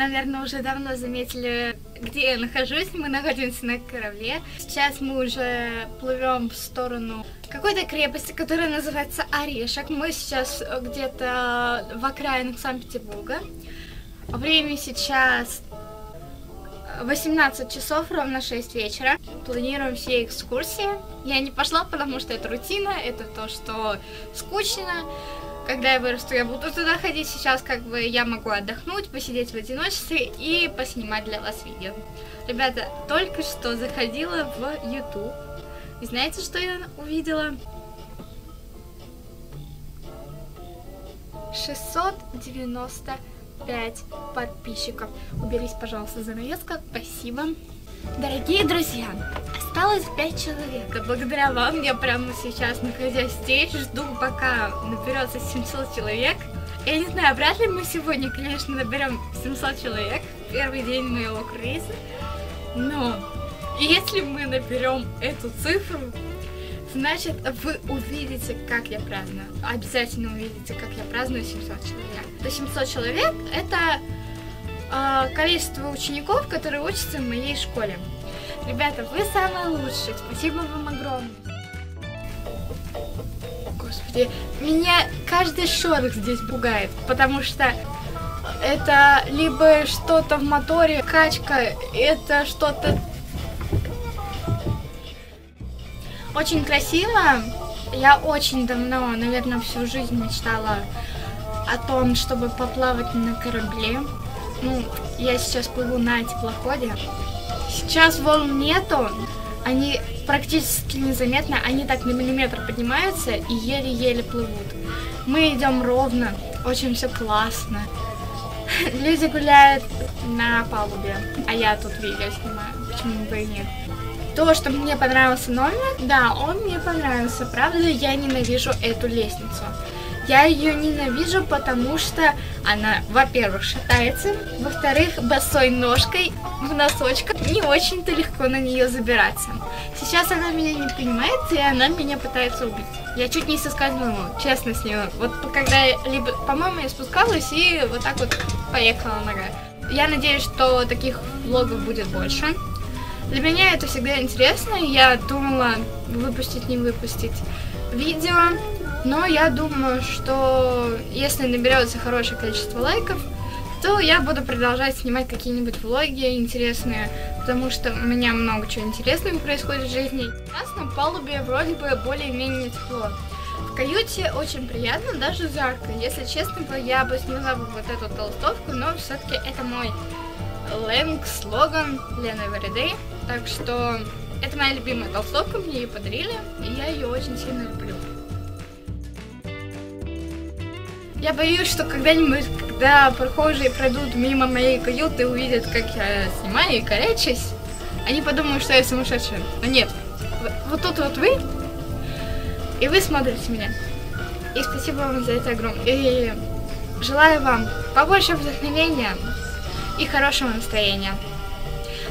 наверное, уже давно заметили, где я нахожусь. Мы находимся на корабле. Сейчас мы уже плывем в сторону какой-то крепости, которая называется Орешек. Мы сейчас где-то в окраинах Санкт-Петербурга. Время сейчас 18 часов, ровно 6 вечера. Планируем все экскурсии. Я не пошла, потому что это рутина, это то, что скучно когда я вырасту, я буду туда ходить. Сейчас как бы я могу отдохнуть, посидеть в одиночестве и поснимать для вас видео. Ребята, только что заходила в YouTube. И знаете, что я увидела? 695 подписчиков. Уберись, пожалуйста, занавеска. Спасибо. Дорогие друзья, осталось 5 человек. Благодаря вам я прямо сейчас, находясь здесь, жду, пока наберется 700 человек. Я не знаю, вряд ли мы сегодня, конечно, наберем 700 человек. Первый день моего круиза. Но если мы наберем эту цифру, значит, вы увидите, как я праздную. Обязательно увидите, как я праздную 700 человек. До 700 человек это э, количество учеников, которые учатся в моей школе. Ребята, вы самые лучшие. Спасибо вам огромное. Господи, меня каждый шорох здесь пугает, потому что это либо что-то в моторе, качка, это что-то... Очень красиво. Я очень давно, наверное, всю жизнь мечтала о том, чтобы поплавать на корабле. Ну, я сейчас плыву на теплоходе. Сейчас волн нету, они практически незаметно, они так на миллиметр поднимаются и еле-еле плывут. Мы идем ровно, очень все классно. Люди гуляют на палубе, а я тут видео снимаю, почему бы и нет. То, что мне понравился номер, да, он мне понравился, правда, я ненавижу эту лестницу. Я ее ненавижу, потому что она, во-первых, шатается, во-вторых, босой ножкой в носочках не очень-то легко на нее забираться. Сейчас она меня не понимает, и она меня пытается убить. Я чуть не соскользнула, честно с нее. Вот когда, либо, по-моему, я спускалась и вот так вот поехала нога. Я надеюсь, что таких влогов будет больше. Для меня это всегда интересно. Я думала выпустить, не выпустить видео. Но я думаю, что если наберется хорошее количество лайков, то я буду продолжать снимать какие-нибудь влоги интересные, потому что у меня много чего интересного происходит в жизни. Нас на палубе вроде бы более-менее тепло. В каюте очень приятно, даже жарко. Если честно, то я бы сняла бы вот эту толстовку, но все-таки это мой лэнг слоган Лена Everyday. Так что это моя любимая толстовка, мне ее подарили, и я ее очень сильно люблю. Я боюсь, что когда-нибудь, когда прохожие пройдут мимо моей каюты и увидят, как я снимаю и корячусь, они подумают, что я сумасшедшая. Но нет. Вот тут вот вы, и вы смотрите меня. И спасибо вам за это огромное. И желаю вам побольше вдохновения и хорошего настроения.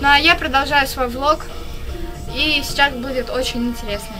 Ну а я продолжаю свой влог, и сейчас будет очень интересно.